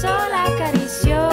sol acarició.